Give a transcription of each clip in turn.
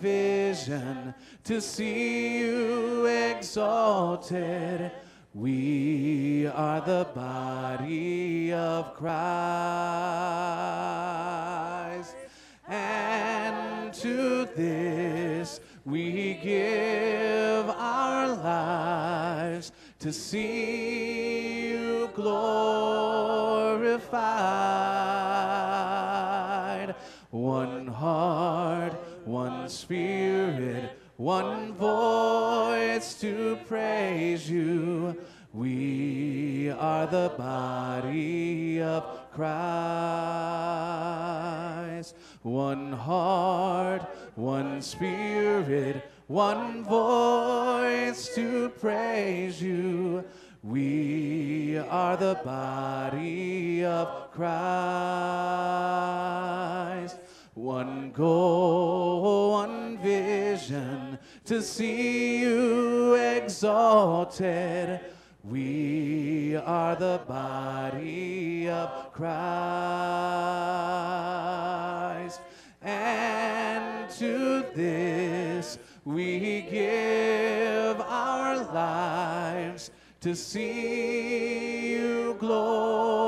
vision to see you exalted. We are the body of Christ, and to this we give our lives to see you glorified. One spirit, one voice to praise you. We are the body of Christ. One heart, one spirit, one voice to praise you. We are the body of Christ. One goal, one vision to see you exalted. We are the body of Christ. And to this we give our lives to see you glorified.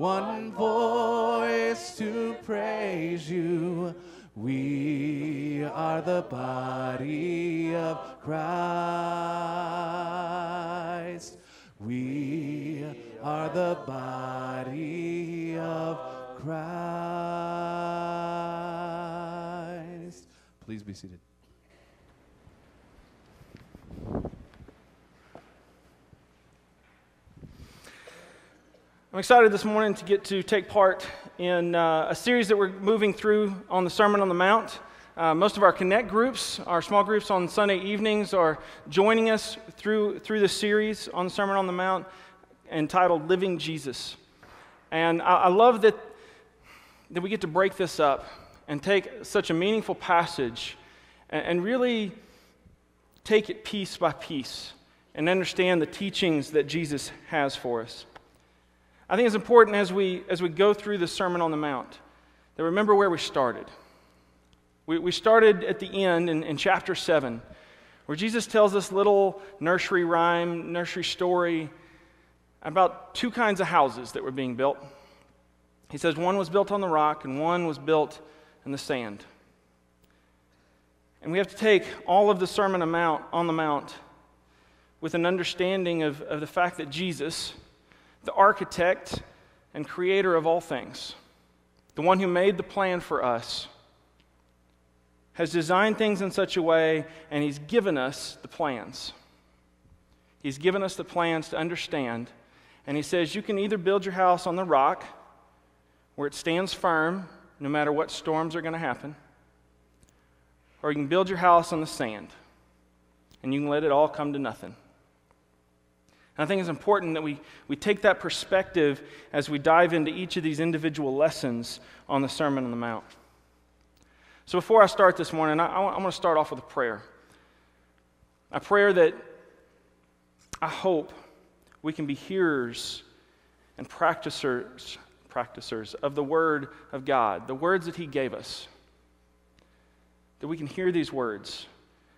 One voice to praise you. We are the body of Christ. We are the body of Christ. Please be seated. I'm excited this morning to get to take part in uh, a series that we're moving through on the Sermon on the Mount. Uh, most of our connect groups, our small groups on Sunday evenings, are joining us through, through this series on the Sermon on the Mount entitled Living Jesus. And I, I love that, that we get to break this up and take such a meaningful passage and, and really take it piece by piece and understand the teachings that Jesus has for us. I think it's important as we, as we go through the Sermon on the Mount that remember where we started. We, we started at the end in, in chapter 7, where Jesus tells this little nursery rhyme, nursery story about two kinds of houses that were being built. He says one was built on the rock and one was built in the sand. And we have to take all of the Sermon on the Mount with an understanding of, of the fact that Jesus, the architect and creator of all things, the one who made the plan for us, has designed things in such a way and he's given us the plans. He's given us the plans to understand. And he says, You can either build your house on the rock, where it stands firm no matter what storms are going to happen, or you can build your house on the sand, and you can let it all come to nothing. I think it's important that we, we take that perspective as we dive into each of these individual lessons on the Sermon on the Mount. So before I start this morning, I, I want to start off with a prayer. A prayer that I hope we can be hearers and practicers, practicers of the Word of God, the words that He gave us. That we can hear these words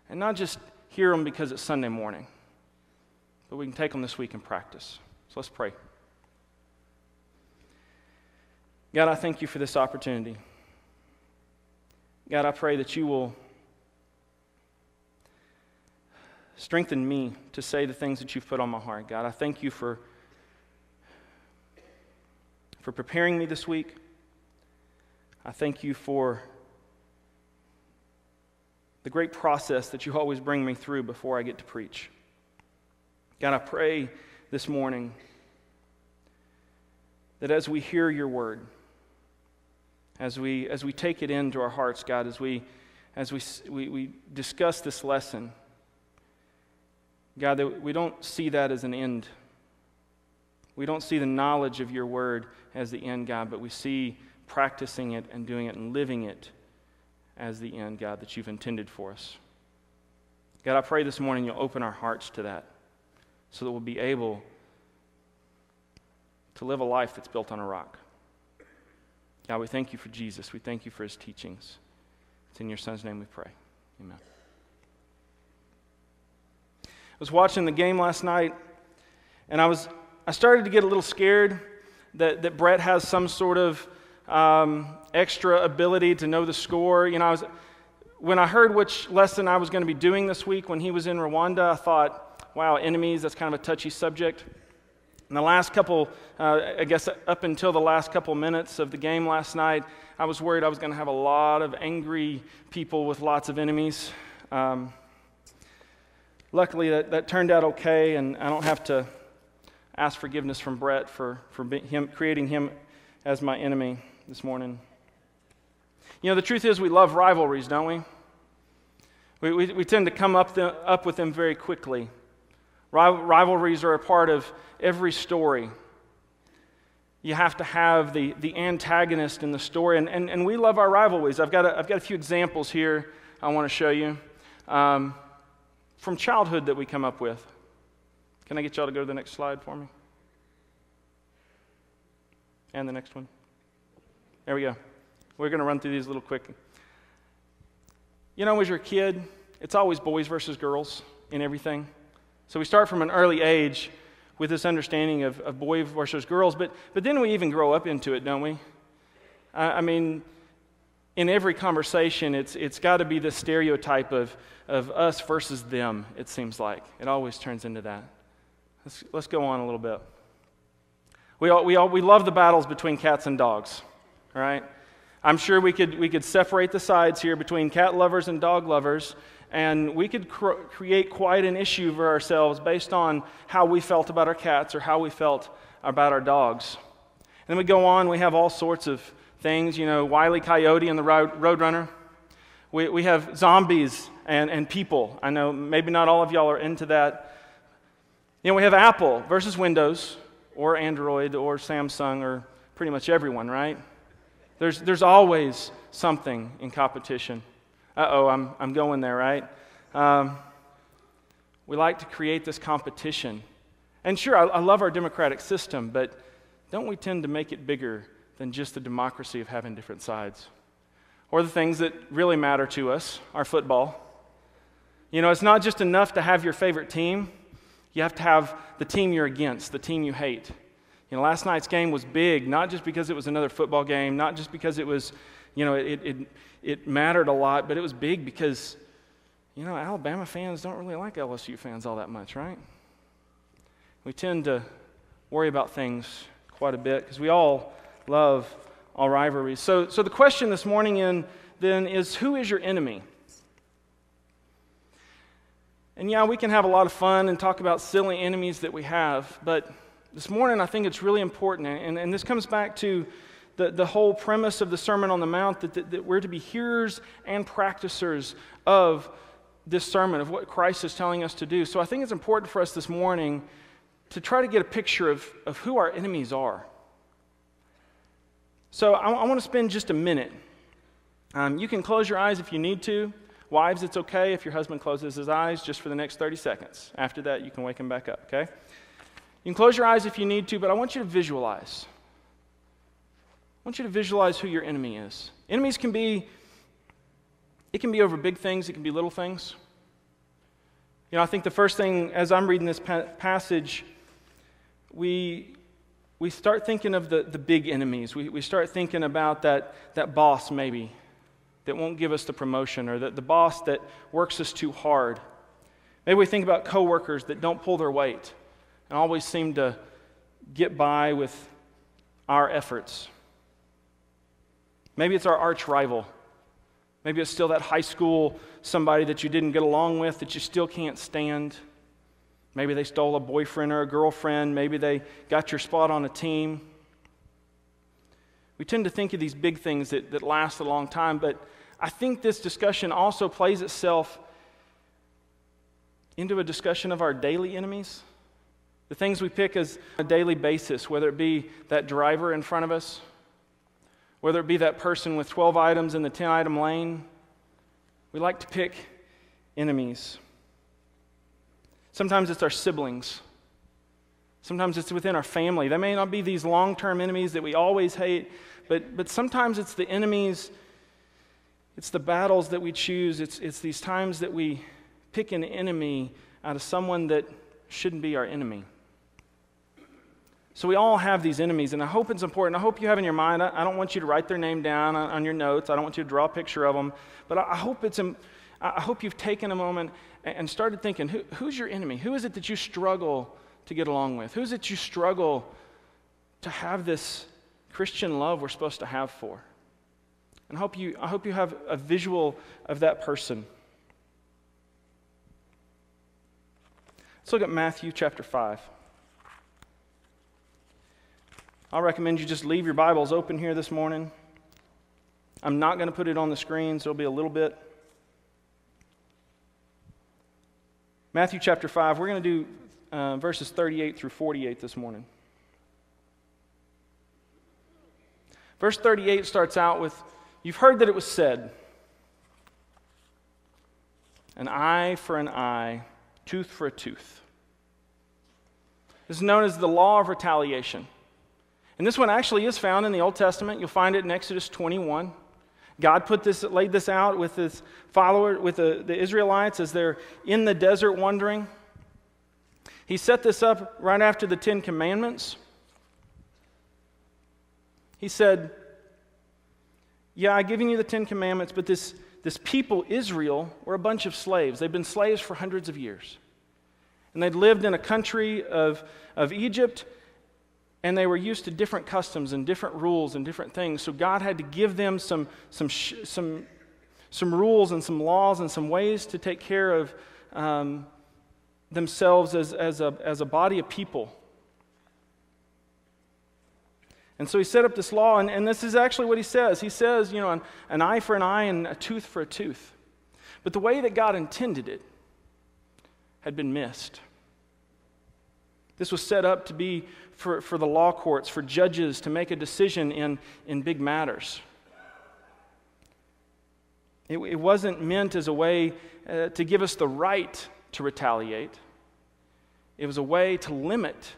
and not just hear them because it's Sunday morning but we can take them this week and practice. So let's pray. God, I thank you for this opportunity. God, I pray that you will strengthen me to say the things that you've put on my heart. God, I thank you for, for preparing me this week. I thank you for the great process that you always bring me through before I get to preach. God, I pray this morning that as we hear your word, as we, as we take it into our hearts, God, as we, as we, we, we discuss this lesson, God, that we don't see that as an end. We don't see the knowledge of your word as the end, God, but we see practicing it and doing it and living it as the end, God, that you've intended for us. God, I pray this morning you'll open our hearts to that so that we'll be able to live a life that's built on a rock. God, we thank you for Jesus. We thank you for his teachings. It's in your son's name we pray. Amen. I was watching the game last night, and I was I started to get a little scared that, that Brett has some sort of um, extra ability to know the score. You know, I was, when I heard which lesson I was going to be doing this week when he was in Rwanda, I thought, wow, enemies, that's kind of a touchy subject. In the last couple, uh, I guess up until the last couple minutes of the game last night, I was worried I was going to have a lot of angry people with lots of enemies. Um, luckily, that, that turned out okay, and I don't have to ask forgiveness from Brett for, for him, creating him as my enemy this morning. You know, the truth is, we love rivalries, don't we? We, we, we tend to come up, the, up with them very quickly. Rivalries are a part of every story. You have to have the, the antagonist in the story, and, and, and we love our rivalries. I've got, a, I've got a few examples here I want to show you um, from childhood that we come up with. Can I get y'all to go to the next slide for me? And the next one. There we go. We're going to run through these a little quick. You know, as you're a kid, it's always boys versus girls in everything. So we start from an early age with this understanding of, of boy versus girls, but, but then we even grow up into it, don't we? I, I mean, in every conversation, it's, it's got to be the stereotype of, of us versus them, it seems like. It always turns into that. Let's, let's go on a little bit. We, all, we, all, we love the battles between cats and dogs, right? I'm sure we could, we could separate the sides here between cat lovers and dog lovers, and we could cr- create quite an issue for ourselves based on how we felt about our cats or how we felt about our dogs. And then we go on, we have all sorts of things, you know, Wile E. Coyote and the Road, Roadrunner. We, we have zombies and, and people. I know maybe not all of y'all are into that. You know, we have Apple versus Windows, or Android, or Samsung, or pretty much everyone, right? There's, there's always something in competition. Uh oh, I'm, I'm going there, right? Um, we like to create this competition. And sure, I, I love our democratic system, but don't we tend to make it bigger than just the democracy of having different sides? Or the things that really matter to us, our football. You know, it's not just enough to have your favorite team. You have to have the team you're against, the team you hate. You know, last night's game was big, not just because it was another football game, not just because it was, you know, it, it, it mattered a lot, but it was big because, you know, Alabama fans don't really like LSU fans all that much, right? We tend to worry about things quite a bit because we all love all rivalries. So, so the question this morning in, then is who is your enemy? And yeah, we can have a lot of fun and talk about silly enemies that we have, but this morning I think it's really important, and, and this comes back to the, the whole premise of the Sermon on the Mount that, that, that we're to be hearers and practicers of this sermon, of what Christ is telling us to do. So I think it's important for us this morning to try to get a picture of, of who our enemies are. So I, I want to spend just a minute. Um, you can close your eyes if you need to. Wives, it's okay if your husband closes his eyes just for the next 30 seconds. After that, you can wake him back up, okay? You can close your eyes if you need to, but I want you to visualize. I want you to visualize who your enemy is. Enemies can be, it can be over big things, it can be little things. You know, I think the first thing, as I'm reading this pa- passage, we, we start thinking of the, the big enemies. We, we start thinking about that, that boss, maybe, that won't give us the promotion or the, the boss that works us too hard. Maybe we think about coworkers that don't pull their weight and always seem to get by with our efforts. Maybe it's our arch rival. Maybe it's still that high school somebody that you didn't get along with that you still can't stand. Maybe they stole a boyfriend or a girlfriend. Maybe they got your spot on a team. We tend to think of these big things that, that last a long time, but I think this discussion also plays itself into a discussion of our daily enemies. The things we pick as a daily basis, whether it be that driver in front of us, whether it be that person with 12 items in the 10 item lane. We like to pick enemies. Sometimes it's our siblings. Sometimes it's within our family. They may not be these long term enemies that we always hate, but, but sometimes it's the enemies, it's the battles that we choose. It's, it's these times that we pick an enemy out of someone that shouldn't be our enemy. So we all have these enemies, and I hope it's important. I hope you have in your mind, I, don't want you to write their name down on, your notes. I don't want you to draw a picture of them. But I, hope, it's, I hope you've taken a moment and, and started thinking, who, who's your enemy? Who is it that you struggle to get along with? Who is it you struggle to have this Christian love we're supposed to have for? And I hope you, I hope you have a visual of that person. Let's look at Matthew chapter 5. I'll recommend you just leave your Bibles open here this morning. I'm not going to put it on the screen, so it'll be a little bit. Matthew chapter 5, we're going to do uh, verses 38 through 48 this morning. Verse 38 starts out with You've heard that it was said, an eye for an eye, tooth for a tooth. This is known as the law of retaliation. And this one actually is found in the Old Testament. You'll find it in Exodus 21. God put this, laid this out with his follower, with the, the Israelites as they're in the desert wandering. He set this up right after the Ten Commandments. He said, Yeah, I've given you the Ten Commandments, but this, this people, Israel, were a bunch of slaves. They've been slaves for hundreds of years. And they'd lived in a country of, of Egypt and they were used to different customs and different rules and different things. So God had to give them some, some, some, some rules and some laws and some ways to take care of um, themselves as, as, a, as a body of people. And so he set up this law, and, and this is actually what he says. He says, you know, an, an eye for an eye and a tooth for a tooth. But the way that God intended it had been missed. This was set up to be for, for the law courts, for judges to make a decision in, in big matters. It, it wasn't meant as a way uh, to give us the right to retaliate, it was a way to limit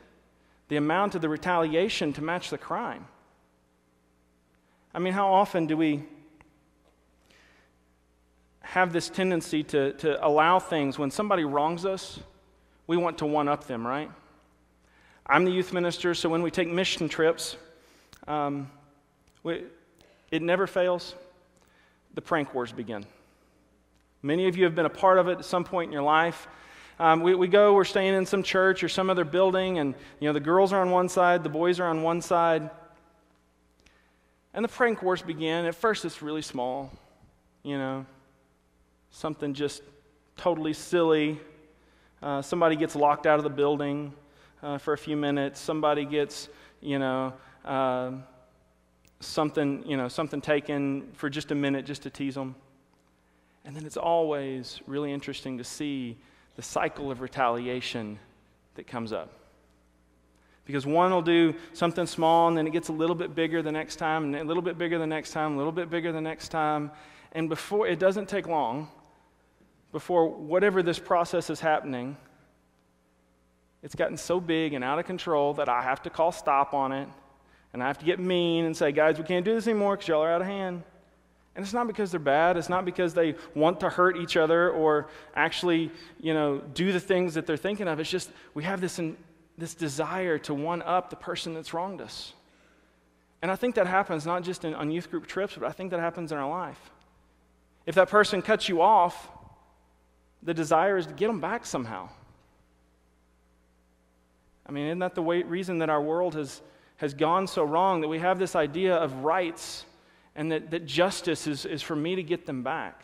the amount of the retaliation to match the crime. I mean, how often do we have this tendency to, to allow things when somebody wrongs us, we want to one up them, right? I'm the youth minister, so when we take mission trips, um, we, it never fails. The prank wars begin. Many of you have been a part of it at some point in your life. Um, we, we go, we're staying in some church or some other building, and you know the girls are on one side, the boys are on one side, and the prank wars begin. At first, it's really small, you know, something just totally silly. Uh, somebody gets locked out of the building uh, for a few minutes. Somebody gets, you know, uh, something, you know, something taken for just a minute just to tease them. And then it's always really interesting to see the cycle of retaliation that comes up. Because one will do something small and then it gets a little bit bigger the next time, and a little bit bigger the next time, a little bit bigger the next time. And before, it doesn't take long before whatever this process is happening, it's gotten so big and out of control that I have to call stop on it. And I have to get mean and say, guys, we can't do this anymore because y'all are out of hand. And it's not because they're bad. It's not because they want to hurt each other or actually, you know, do the things that they're thinking of. It's just we have this, in, this desire to one up the person that's wronged us. And I think that happens not just in, on youth group trips, but I think that happens in our life. If that person cuts you off, the desire is to get them back somehow. I mean, isn't that the way, reason that our world has, has gone so wrong? That we have this idea of rights and that, that justice is, is for me to get them back.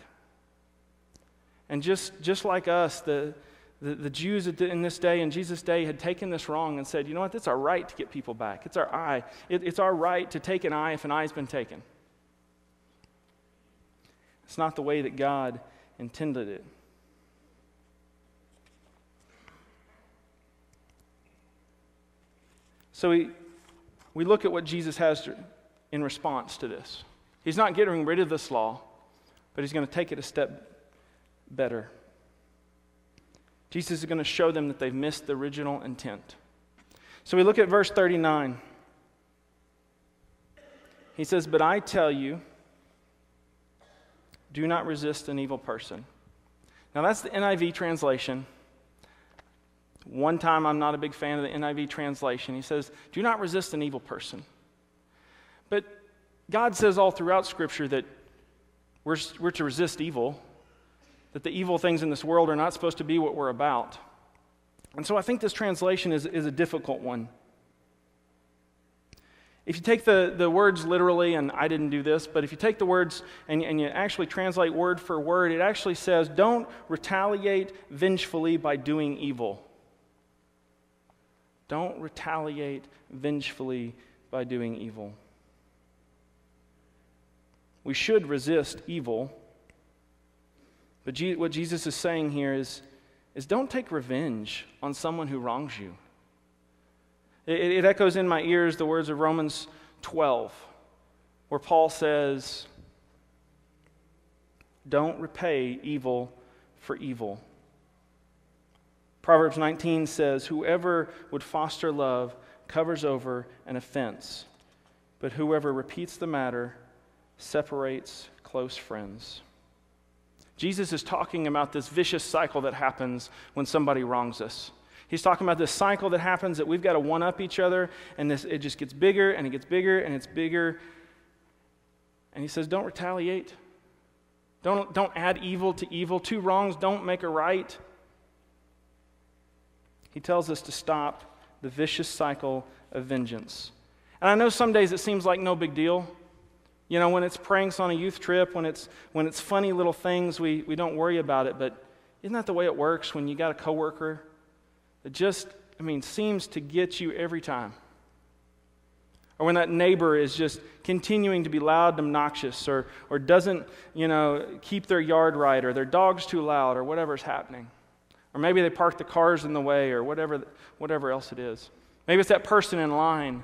And just, just like us, the, the, the Jews in this day, in Jesus' day, had taken this wrong and said, you know what, it's our right to get people back. It's our eye. It, it's our right to take an eye if an eye's been taken. It's not the way that God intended it. So we, we look at what Jesus has to, in response to this. He's not getting rid of this law, but he's going to take it a step better. Jesus is going to show them that they've missed the original intent. So we look at verse 39. He says, But I tell you, do not resist an evil person. Now, that's the NIV translation. One time, I'm not a big fan of the NIV translation. He says, Do not resist an evil person. But God says all throughout Scripture that we're, we're to resist evil, that the evil things in this world are not supposed to be what we're about. And so I think this translation is, is a difficult one. If you take the, the words literally, and I didn't do this, but if you take the words and, and you actually translate word for word, it actually says, Don't retaliate vengefully by doing evil. Don't retaliate vengefully by doing evil. We should resist evil. But what Jesus is saying here is, is don't take revenge on someone who wrongs you. It, it echoes in my ears the words of Romans 12, where Paul says, Don't repay evil for evil. Proverbs 19 says, Whoever would foster love covers over an offense, but whoever repeats the matter separates close friends. Jesus is talking about this vicious cycle that happens when somebody wrongs us. He's talking about this cycle that happens that we've got to one up each other, and this, it just gets bigger and it gets bigger and it's bigger. And he says, Don't retaliate. Don't, don't add evil to evil. Two wrongs don't make a right. He tells us to stop the vicious cycle of vengeance. And I know some days it seems like no big deal. You know, when it's pranks on a youth trip, when it's, when it's funny little things, we, we don't worry about it. But isn't that the way it works when you got a coworker that just, I mean, seems to get you every time? Or when that neighbor is just continuing to be loud and obnoxious, or, or doesn't, you know, keep their yard right, or their dog's too loud, or whatever's happening. Or maybe they park the cars in the way, or whatever, whatever else it is. Maybe it's that person in line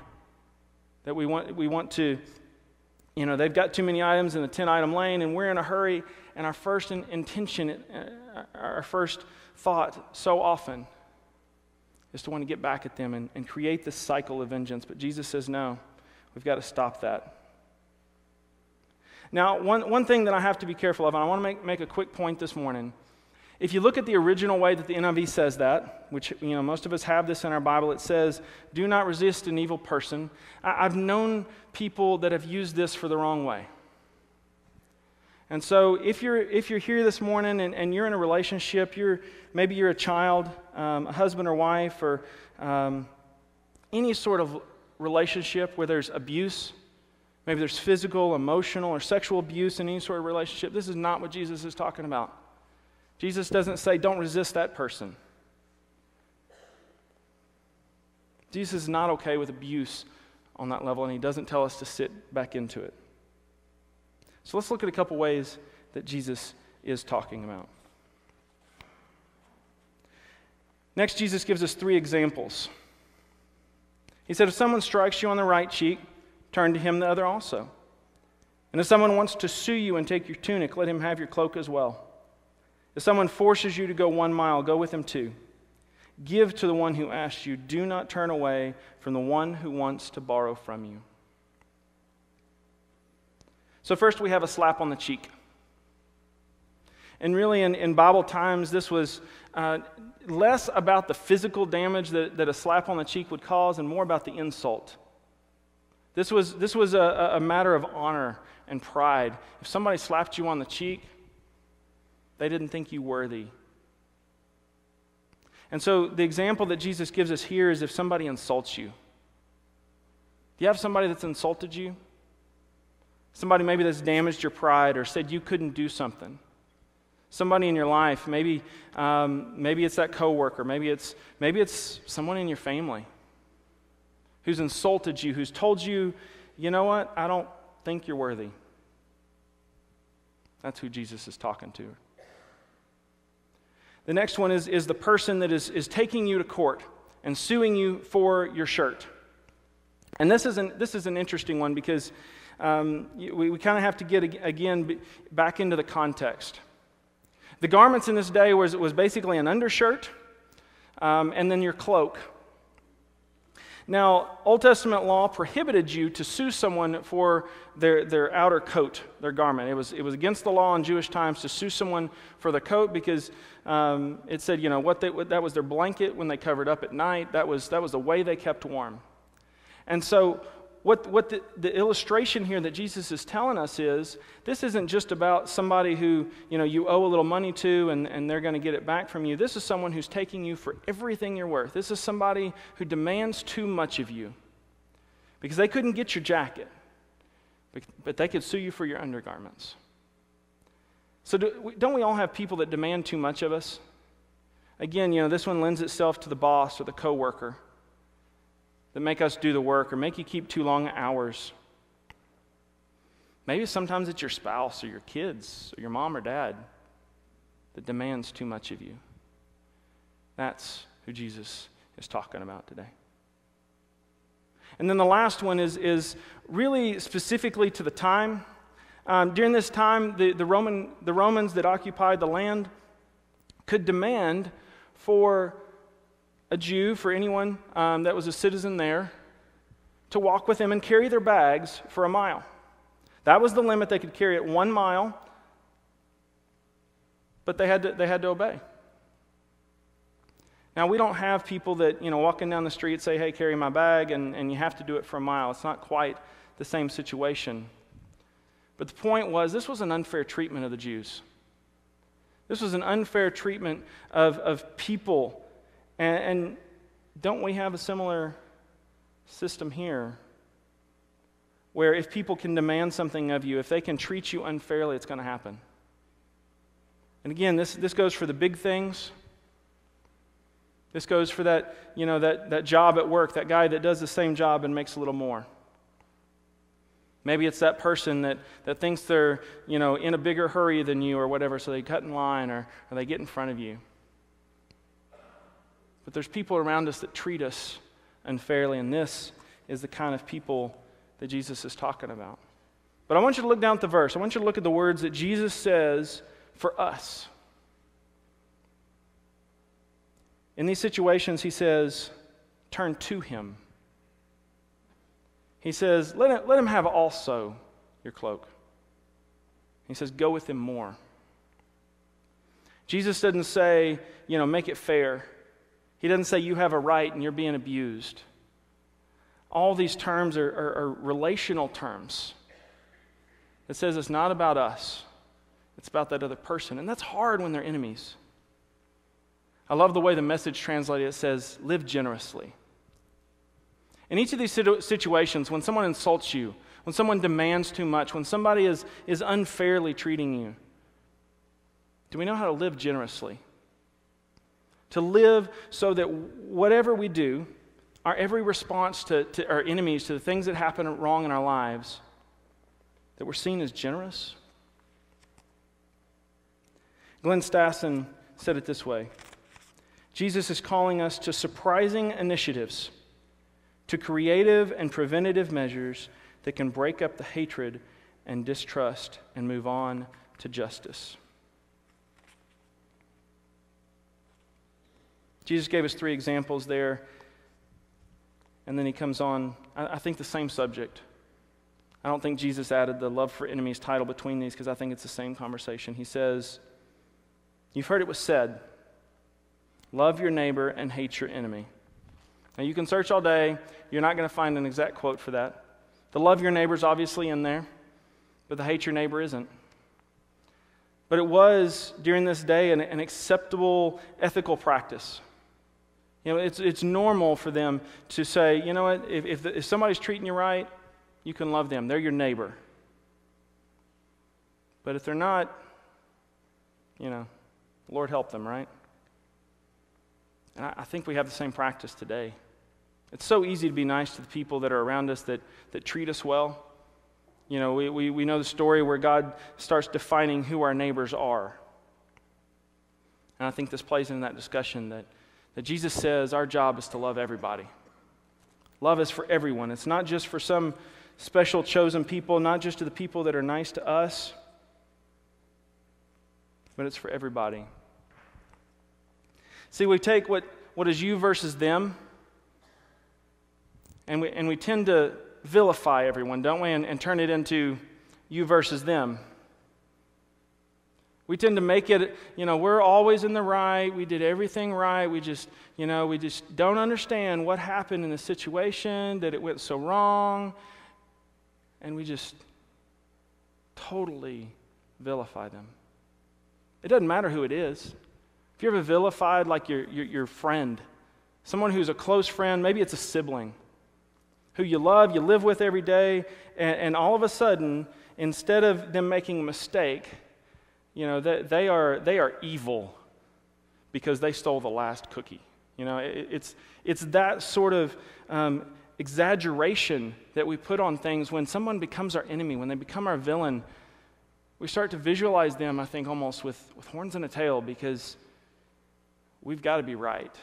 that we want, we want to you know, they've got too many items in the 10 item lane and we're in a hurry, and our first intention, uh, our first thought so often is to want to get back at them and, and create this cycle of vengeance. But Jesus says, no, we've got to stop that. Now, one, one thing that I have to be careful of, and I want to make, make a quick point this morning. If you look at the original way that the NIV says that, which you know most of us have this in our Bible, it says, "Do not resist an evil person." I, I've known people that have used this for the wrong way. And so, if you're if you're here this morning and, and you're in a relationship, you're maybe you're a child, um, a husband or wife, or um, any sort of relationship where there's abuse, maybe there's physical, emotional, or sexual abuse in any sort of relationship. This is not what Jesus is talking about. Jesus doesn't say, don't resist that person. Jesus is not okay with abuse on that level, and he doesn't tell us to sit back into it. So let's look at a couple ways that Jesus is talking about. Next, Jesus gives us three examples. He said, If someone strikes you on the right cheek, turn to him the other also. And if someone wants to sue you and take your tunic, let him have your cloak as well. If someone forces you to go one mile, go with him two. Give to the one who asks you. Do not turn away from the one who wants to borrow from you. So, first, we have a slap on the cheek. And really, in, in Bible times, this was uh, less about the physical damage that, that a slap on the cheek would cause and more about the insult. This was, this was a, a matter of honor and pride. If somebody slapped you on the cheek, they didn't think you worthy. And so the example that Jesus gives us here is if somebody insults you. Do you have somebody that's insulted you? Somebody maybe that's damaged your pride or said you couldn't do something. Somebody in your life, maybe, um, maybe it's that coworker, maybe it's, maybe it's someone in your family who's insulted you, who's told you, you know what, I don't think you're worthy. That's who Jesus is talking to. The next one is, is the person that is, is taking you to court and suing you for your shirt. And this is an, this is an interesting one because um, we, we kind of have to get, again, back into the context. The garments in this day was, was basically an undershirt um, and then your cloak. Now, Old Testament law prohibited you to sue someone for their, their outer coat, their garment. It was, it was against the law in Jewish times to sue someone for the coat because um, it said, you know, what, they, what that was their blanket when they covered up at night. That was, that was the way they kept warm. And so what, what the, the, illustration here that Jesus is telling us is this isn't just about somebody who you know you owe a little money to and, and they're going to get it back from you. This is someone who's taking you for everything you're worth. This is somebody who demands too much of you because they couldn't get your jacket, but they could sue you for your undergarments. So do, don't we all have people that demand too much of us? Again, you know, this one lends itself to the boss or the coworker that make us do the work or make you keep too long hours. Maybe sometimes it's your spouse or your kids or your mom or dad that demands too much of you. That's who Jesus is talking about today. And then the last one is, is really specifically to the time. Um, during this time, the, the, Roman, the Romans that occupied the land could demand for a Jew, for anyone um, that was a citizen there, to walk with them and carry their bags for a mile. That was the limit they could carry at one mile, but they had to, they had to obey. Now, we don't have people that, you know, walking down the street say, hey, carry my bag, and, and you have to do it for a mile. It's not quite the same situation. But the point was, this was an unfair treatment of the Jews. This was an unfair treatment of, of people and, and don't we have a similar system here? Where if people can demand something of you, if they can treat you unfairly, it's going to happen. And again, this, this goes for the big things. This goes for that, you know, that, that job at work, that guy that does the same job and makes a little more. Maybe it's that person that, that thinks they're, you know, in a bigger hurry than you or whatever, so they cut in line or, or they get in front of you. But there's people around us that treat us unfairly, and this is the kind of people that Jesus is talking about. But I want you to look down at the verse. I want you to look at the words that Jesus says for us. In these situations, he says, turn to him. He says, let him, let him have also your cloak. He says, go with him more. Jesus doesn't say, you know, make it fair. He doesn't say you have a right and you're being abused. All these terms are, are, are relational terms. It says it's not about us, it's about that other person. And that's hard when they're enemies. I love the way the message translated it says, live generously. In each of these situations, when someone insults you, when someone demands too much, when somebody is, is unfairly treating you, do we know how to live generously? To live so that whatever we do, our every response to, to our enemies, to the things that happen wrong in our lives, that we're seen as generous? Glen Stassen said it this way Jesus is calling us to surprising initiatives, to creative and preventative measures that can break up the hatred and distrust and move on to justice. Jesus gave us three examples there, and then he comes on, I, I think, the same subject. I don't think Jesus added the love for enemies title between these because I think it's the same conversation. He says, You've heard it was said, love your neighbor and hate your enemy. Now, you can search all day, you're not going to find an exact quote for that. The love your neighbor is obviously in there, but the hate your neighbor isn't. But it was, during this day, an, an acceptable ethical practice. You know, it's, it's normal for them to say, you know what, if, if, if somebody's treating you right, you can love them. They're your neighbor. But if they're not, you know, Lord help them, right? And I, I think we have the same practice today. It's so easy to be nice to the people that are around us that, that treat us well. You know, we, we, we know the story where God starts defining who our neighbors are. And I think this plays into that discussion that that Jesus says our job is to love everybody. Love is for everyone. It's not just for some special chosen people, not just to the people that are nice to us, but it's for everybody. See, we take what, what is you versus them, And we, and we tend to vilify everyone, don't we? And, and turn it into you versus them. We tend to make it, you know, we're always in the right. We did everything right. We just, you know, we just don't understand what happened in the situation, that it went so wrong. And we just totally vilify them. It doesn't matter who it is. If you're ever vilified like your, your, your friend, someone who's a close friend, maybe it's a sibling who you love, you live with every day, and, and all of a sudden, instead of them making a mistake, you know, they, they, are, they are evil because they stole the last cookie. You know, it, it's, it's that sort of um, exaggeration that we put on things when someone becomes our enemy, when they become our villain. We start to visualize them, I think, almost with, with horns and a tail because we've got to be right.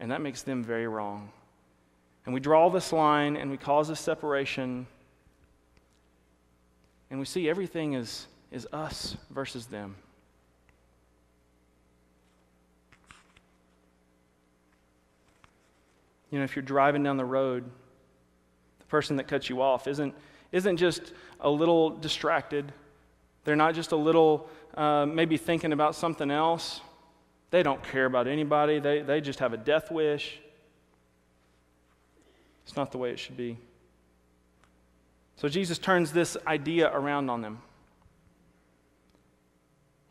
And that makes them very wrong. And we draw this line and we cause this separation. And we see everything is, is us versus them. You know, if you're driving down the road, the person that cuts you off isn't, isn't just a little distracted. They're not just a little uh, maybe thinking about something else. They don't care about anybody, they, they just have a death wish. It's not the way it should be. So Jesus turns this idea around on them.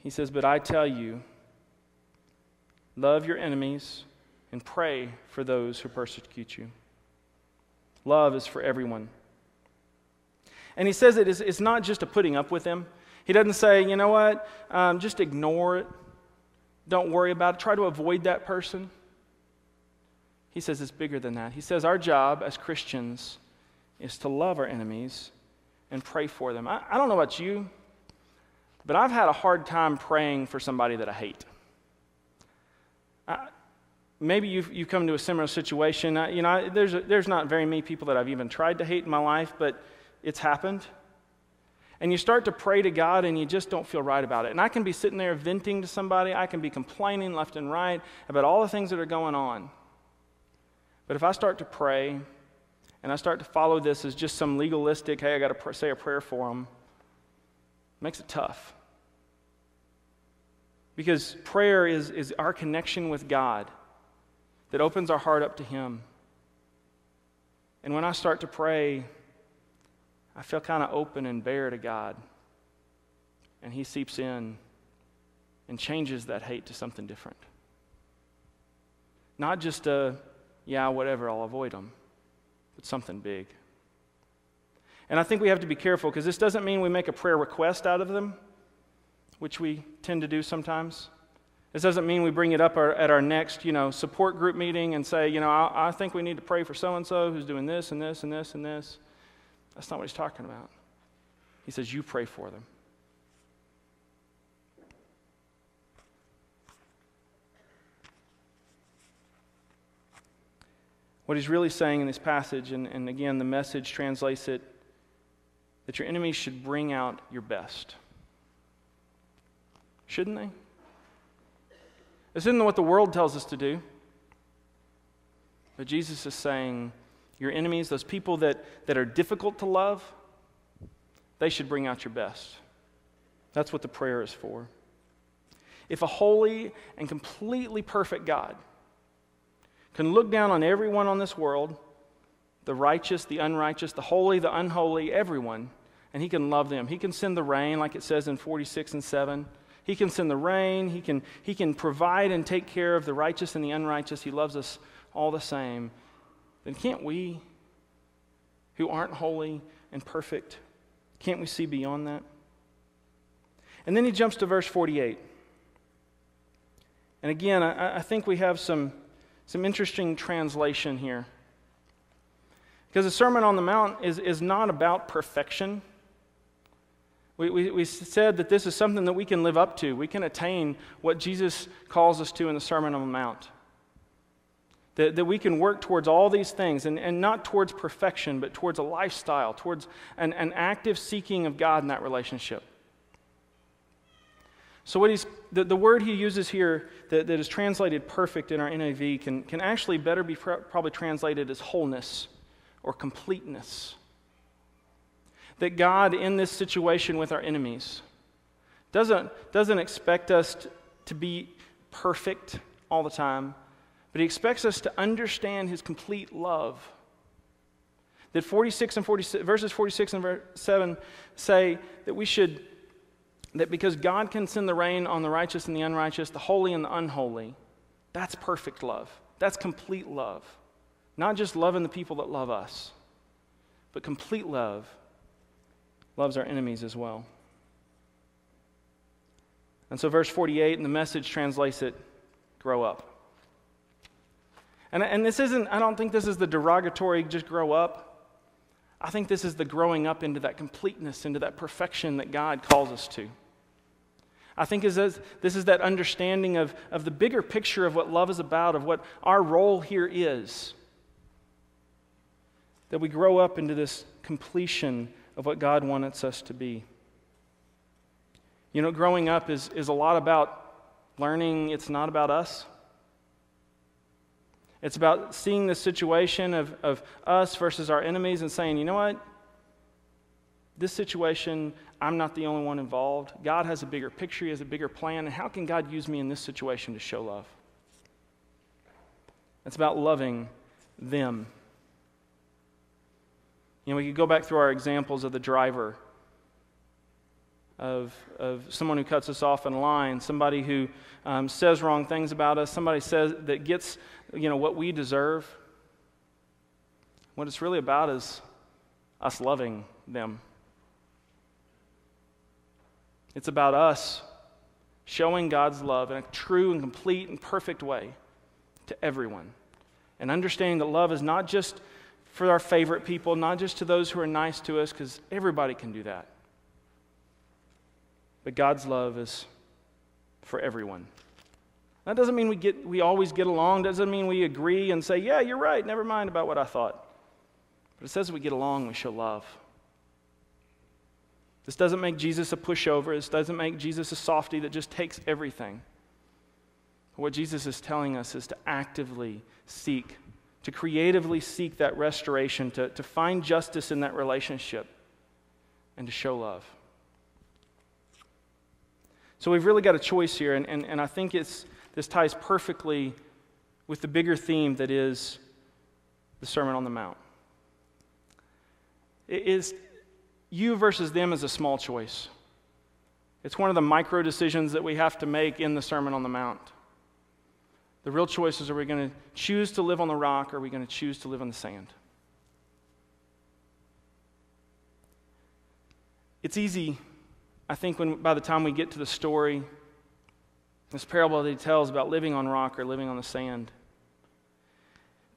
He says, But I tell you, love your enemies and pray for those who persecute you. Love is for everyone. And he says it is, it's not just a putting up with them. He doesn't say, you know what, um, just ignore it. Don't worry about it. Try to avoid that person. He says it's bigger than that. He says our job as Christians is to love our enemies and pray for them. I, I don't know about you, but I've had a hard time praying for somebody that I hate. I, maybe you've, you've come to a similar situation. I, you know, there's, a, there's not very many people that I've even tried to hate in my life, but it's happened. And you start to pray to God and you just don't feel right about it. And I can be sitting there venting to somebody, I can be complaining left and right about all the things that are going on. But if I start to pray and I start to follow this as just some legalistic, hey, I got to pr- say a prayer for them, makes it tough. Because prayer is, is our connection with God that opens our heart up to Him. And when I start to pray, I feel kind of open and bare to God. And He seeps in and changes that hate to something different. Not just a yeah, whatever, I'll avoid them. But something big. And I think we have to be careful because this doesn't mean we make a prayer request out of them, which we tend to do sometimes. This doesn't mean we bring it up our, at our next, you know, support group meeting and say, you know, I, I think we need to pray for so and so who's doing this and this and this and this. That's not what he's talking about. He says, you pray for them. What he's really saying in this passage, and, and again, the message translates it that your enemies should bring out your best. Shouldn't they? This isn't what the world tells us to do. But Jesus is saying, your enemies, those people that, that are difficult to love, they should bring out your best. That's what the prayer is for. If a holy and completely perfect God can look down on everyone on this world the righteous, the unrighteous, the holy, the unholy, everyone, and He can love them. He can send the rain, like it says in 46 and 7. He can send the rain. He can, he can provide and take care of the righteous and the unrighteous. He loves us all the same. Then can't we, who aren't holy and perfect, can't we see beyond that? And then he jumps to verse 48. And again, I, I think we have some some interesting translation here. Because the Sermon on the Mount is, is not about perfection. We, we, we said that this is something that we can live up to. We can attain what Jesus calls us to in the Sermon on the Mount. That, that we can work towards all these things, and, and not towards perfection, but towards a lifestyle, towards an, an active seeking of God in that relationship. So, what he's, the, the word he uses here that, that is translated perfect in our NIV can, can actually better be pr- probably translated as wholeness or completeness. That God, in this situation with our enemies, doesn't, doesn't expect us to, be perfect all the time, but He expects us to understand His complete love. That 46 and 46, verses 46 and 7 say that we should, that because God can send the rain on the righteous and the unrighteous, the holy and the unholy, that's perfect love. That's complete love. Not just loving the people that love us, but complete love loves our enemies as well. And so, verse 48 in the message translates it grow up. And, and this isn't, I don't think this is the derogatory just grow up. I think this is the growing up into that completeness, into that perfection that God calls us to. I think is this, this is that understanding of, of the bigger picture of what love is about, of what our role here is. That we grow up into this completion of what God wants us to be. You know, growing up is, is a lot about learning it's not about us. It's about seeing the situation of, of us versus our enemies and saying, you know what? This situation, I'm not the only one involved. God has a bigger picture, He has a bigger plan. And how can God use me in this situation to show love? It's about loving them. You know, we could go back through our examples of the driver, of, of someone who cuts us off in line, somebody who um, says wrong things about us, somebody says that gets you know, what we deserve. What it's really about is us loving them. It's about us showing God's love in a true and complete and perfect way to everyone. And understanding that love is not just for our favorite people, not just to those who are nice to us, because everybody can do that. But God's love is for everyone. That doesn't mean we, get, we always get along, doesn't mean we agree and say, yeah, you're right, never mind about what I thought. But it says we get along, we show love. This doesn't make Jesus a pushover. This doesn't make Jesus a softy that just takes everything. What Jesus is telling us is to actively seek, to creatively seek that restoration, to, to find justice in that relationship, and to show love. So we've really got a choice here, and, and, and I think it's, this ties perfectly with the bigger theme that is the Sermon on the Mount. It is you versus them is a small choice. It's one of the micro decisions that we have to make in the Sermon on the Mount. The real choice is are we going to choose to live on the rock or are we going to choose to live on the sand? It's easy, I think, when by the time we get to the story this parable that he tells about living on rock or living on the sand.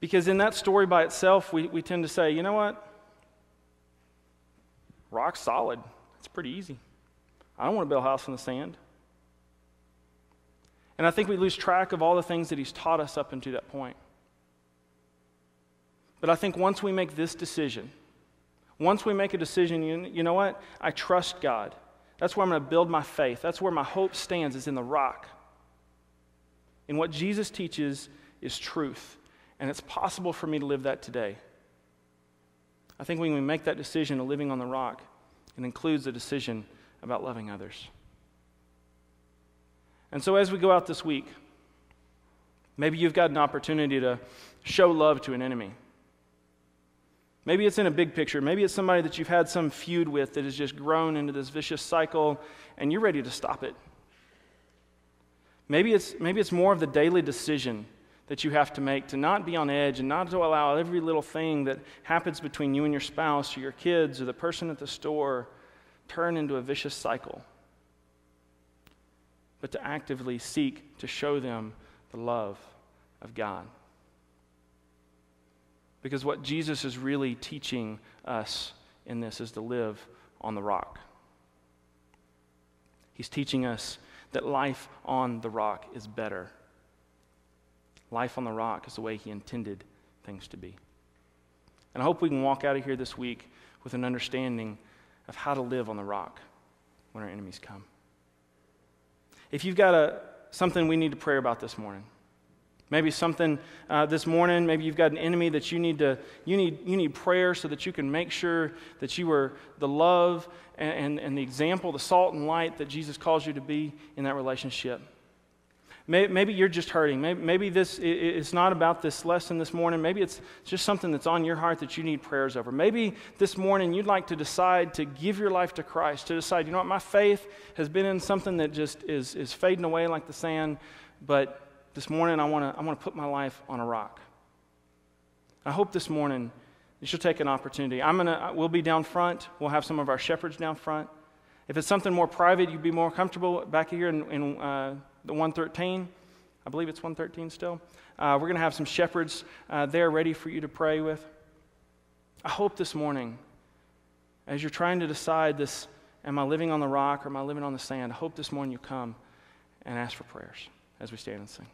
Because in that story by itself, we, we tend to say, you know what? Rock's solid. It's pretty easy. I don't want to build a house on the sand. And I think we lose track of all the things that he's taught us up until that point. But I think once we make this decision, once we make a decision, you, you know what? I trust God. That's where I'm going to build my faith. That's where my hope stands, is in the rock. And what Jesus teaches is truth. And it's possible for me to live that today. I think when we make that decision of living on the rock, it includes a decision about loving others. And so as we go out this week, maybe you've got an opportunity to show love to an enemy. Maybe it's in a big picture. Maybe it's somebody that you've had some feud with that has just grown into this vicious cycle and you're ready to stop it. Maybe it's, maybe it's more of the daily decision that you have to make to not be on edge and not to allow every little thing that happens between you and your spouse or your kids or the person at the store turn into a vicious cycle, but to actively seek to show them the love of God. Because what Jesus is really teaching us in this is to live on the rock. He's teaching us that life on the rock is better. Life on the rock is the way He intended things to be. And I hope we can walk out of here this week with an understanding of how to live on the rock when our enemies come. If you've got a, something we need to pray about this morning, Maybe something uh, this morning, maybe you've got an enemy that you need, to, you, need, you need prayer so that you can make sure that you are the love and, and, and the example, the salt and light that Jesus calls you to be in that relationship. Maybe you're just hurting. Maybe, this it's not about this lesson this morning. Maybe it's just something that's on your heart that you need prayers over. Maybe this morning you'd like to decide to give your life to Christ, to decide, you know what, my faith has been in something that just is, is fading away like the sand, but this morning I want to I want to put my life on a rock. I hope this morning you should take an opportunity. I'm gonna we'll be down front. We'll have some of our shepherds down front. If it's something more private, you'd be more comfortable back here in uh, the 113. I believe it's 113 still. Uh, we're going to have some shepherds uh, there ready for you to pray with. I hope this morning, as you're trying to decide this, am I living on the rock or am I living on the sand? I hope this morning you come and ask for prayers as we stand and sing.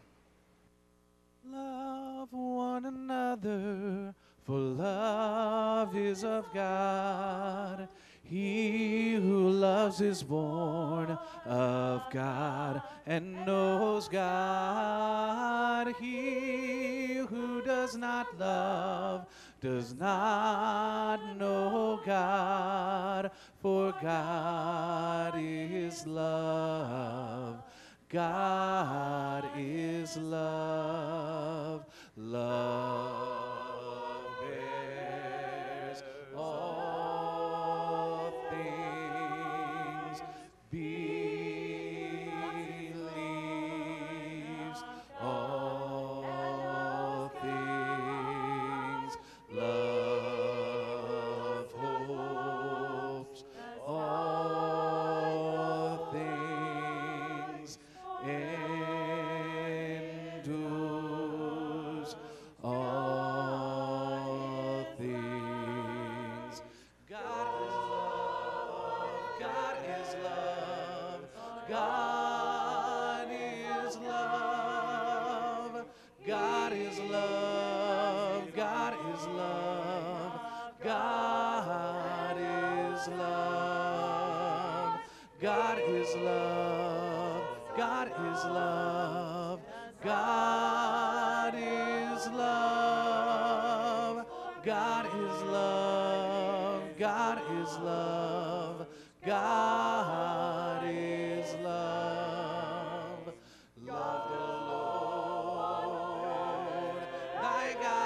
Love one another, for love is of God. He who loves is born of God and knows God. He who does not love does not know God, for God is love. God is love. Love.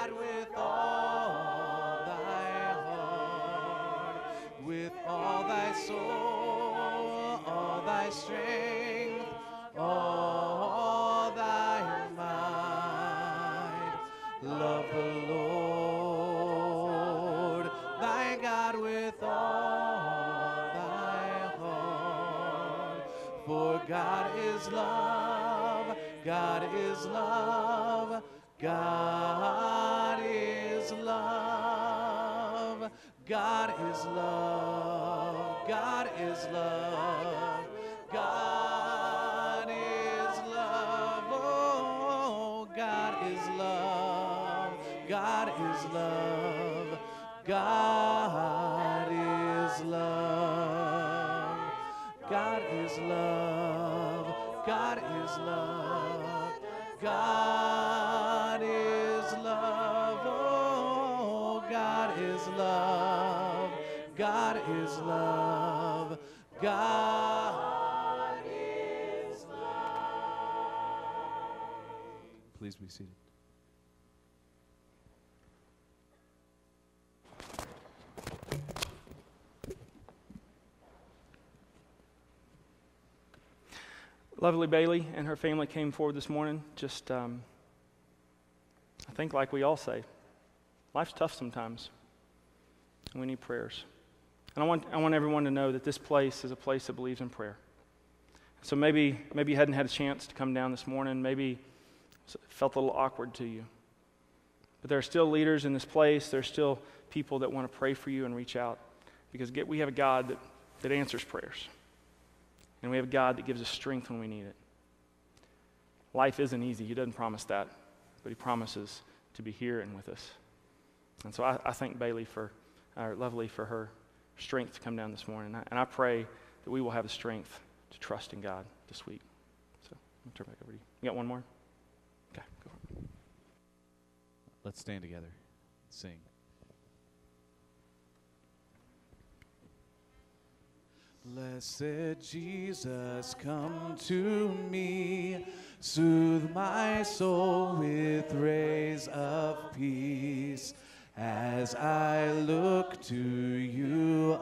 God, with all thy heart, with all thy soul, all thy strength, all thy might. Love the Lord thy God with all thy heart, for God is love. God is love. God. God is love. God is love. God is love. Oh, God is love. God is love. God. Please be seated. Lovely Bailey and her family came forward this morning. Just, um, I think, like we all say, life's tough sometimes, and we need prayers. And I want, I want everyone to know that this place is a place that believes in prayer. So maybe, maybe you hadn't had a chance to come down this morning. Maybe it felt a little awkward to you. But there are still leaders in this place. There are still people that want to pray for you and reach out because we have a God that, that answers prayers. And we have a God that gives us strength when we need it. Life isn't easy. He doesn't promise that, but He promises to be here and with us. And so I, I thank Bailey for, or Lovely for her strength to come down this morning. And I, and I pray that we will have the strength to trust in God this week. So I'm turn back over to you. You got one more? Okay, go for it. Let's stand together. Sing. Blessed Jesus, come to me, soothe my soul with rays of peace. As I look to you